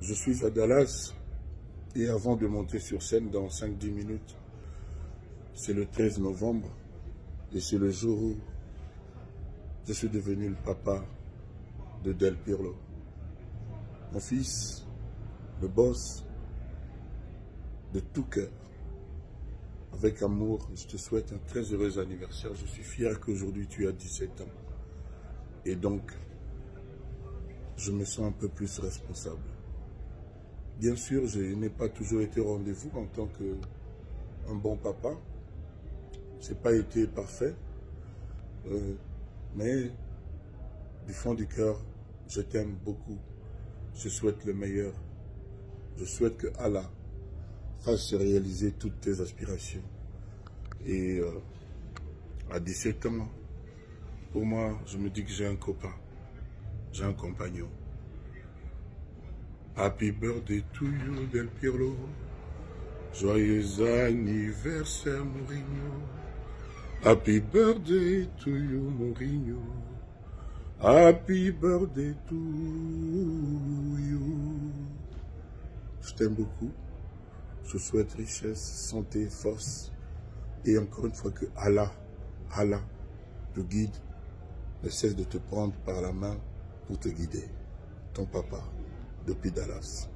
Je suis à Dallas et avant de monter sur scène dans 5-10 minutes, c'est le 13 novembre et c'est le jour où je suis devenu le papa de Del Pirlo. Mon fils, le boss, de tout cœur, avec amour, je te souhaite un très heureux anniversaire. Je suis fier qu'aujourd'hui tu as 17 ans. Et donc, je me sens un peu plus responsable. Bien sûr, je n'ai pas toujours été au rendez-vous en tant qu'un bon papa. Je n'ai pas été parfait. Euh, mais du fond du cœur, je t'aime beaucoup. Je souhaite le meilleur. Je souhaite que Allah fasse se réaliser toutes tes aspirations. Et euh, à 17 ans, pour moi, je me dis que j'ai un copain, j'ai un compagnon. Happy birthday to you, Del Pirlo. Joyeux anniversaire, Mourinho. Happy birthday to you, Mourinho. Happy birthday to you. Je t'aime beaucoup. Je souhaite richesse, santé, force. Et encore une fois que Allah, Allah te guide, ne cesse de te prendre par la main pour te guider. Ton papa, depuis Dallas.